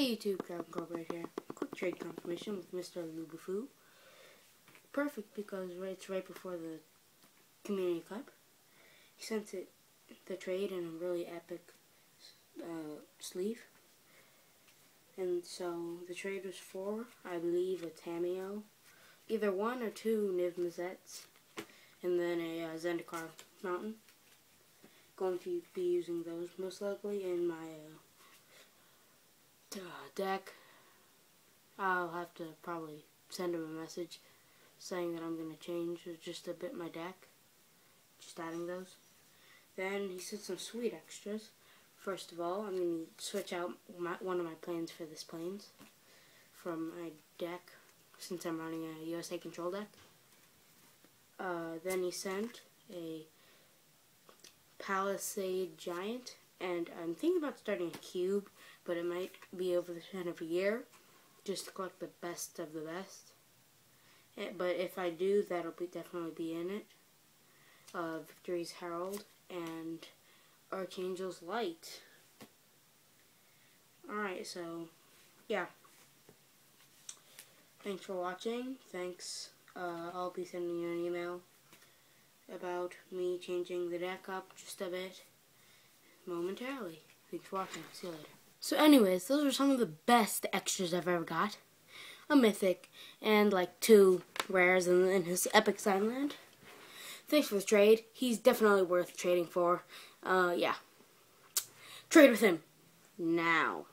Hey YouTube, Dragon Corp right here. Quick trade confirmation with Mr. Lubufu. Perfect because it's right before the Community Cup. He sent it the trade in a really epic uh, sleeve. And so the trade was for, I believe, a Tamiyo. Either one or two Niv Mizzets. And then a uh, Zendikar Mountain. Going to be using those most likely in my uh, deck. I'll have to probably send him a message saying that I'm going to change just a bit my deck. Just adding those. Then he said some sweet extras. First of all, I'm going to switch out my, one of my Plains for this Plains from my deck since I'm running a USA control deck. Uh, then he sent a Palisade Giant and I'm thinking about starting a cube, but it might be over the span of a year, just to collect the best of the best. Eh, but if I do, that'll be definitely be in it. Uh, Victory's Herald and Archangel's Light. Alright, so, yeah. Thanks for watching. Thanks. Uh, I'll be sending you an email about me changing the deck up just a bit momentarily. Thanks for watching. See you later. So anyways, those are some of the best extras I've ever got. A mythic and like two rares in, in his epic sign land. Thanks for the trade. He's definitely worth trading for. Uh, yeah. Trade with him. Now.